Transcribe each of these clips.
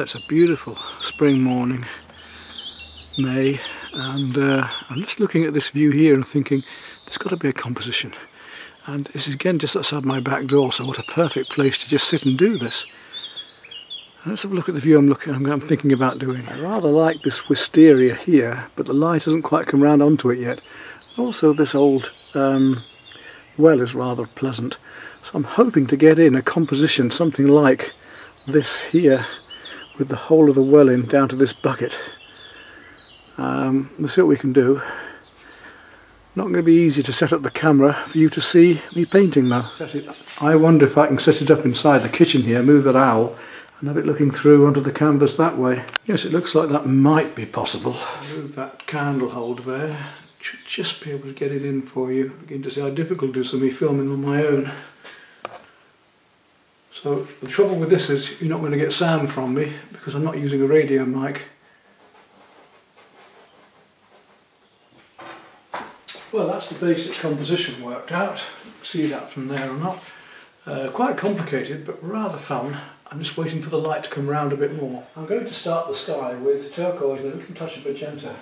It's a beautiful spring morning, May, and uh, I'm just looking at this view here and thinking there's got to be a composition. And this is again just outside my back door, so what a perfect place to just sit and do this. let's have a look at the view I'm looking. I'm, I'm thinking about doing. I rather like this wisteria here, but the light hasn't quite come round onto it yet. Also, this old um, well is rather pleasant. So I'm hoping to get in a composition, something like this here, with the whole of the well in down to this bucket. Um, let's see what we can do. Not going to be easy to set up the camera for you to see me painting though. I wonder if I can set it up inside the kitchen here, move that owl, and have it looking through onto the canvas that way. Yes, it looks like that might be possible. Move that candle holder there. Should just be able to get it in for you. Begin to see how difficult it is for me filming on my own. So the trouble with this is you're not going to get sound from me because I'm not using a radio mic. Well, that's the basic composition worked out. See that from there or not. Uh, quite complicated, but rather fun. I'm just waiting for the light to come round a bit more. I'm going to start the sky with turquoise and a little touch of magenta.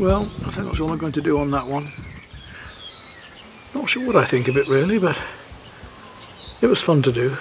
Well, I think that's all I'm going to do on that one. Not sure what I think of it really, but it was fun to do.